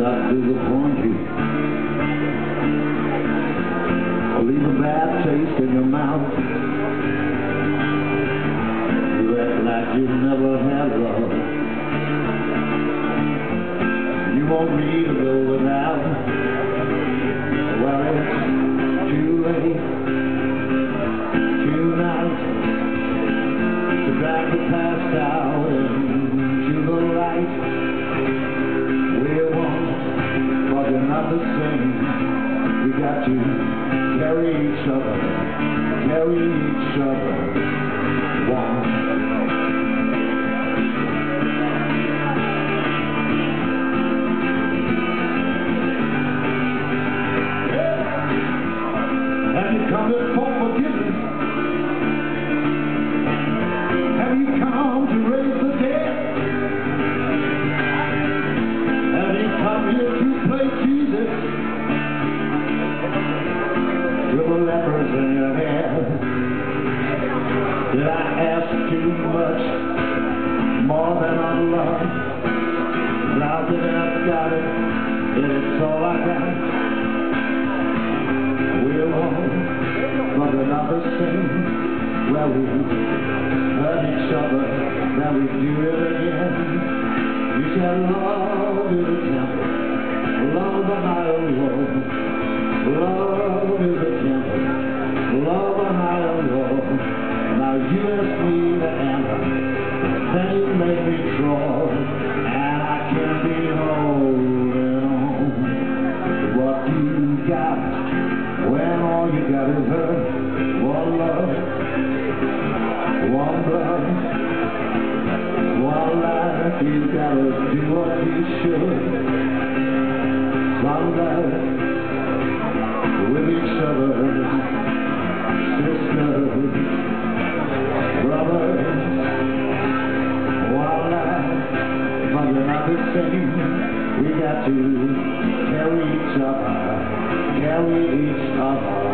not disappoint you. I'll leave a bad taste in your mouth. You act like you never had love. You want me to? a to carry each other, carry each other. One. Touch, more than I love. Now that I've got it, it's all I got. We're on but another sin where we hurt each other, then we do it again. You said love is a temple, love a higher road. Then you make me draw, and I can't be holding what you got when all you got is. One love, one blood, one life. You gotta do what you should. Someday, with each other, sisters, We got to carry each other, carry each other.